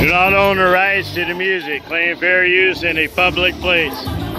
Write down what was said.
Do not own the rights to the music. Claim fair use in a public place.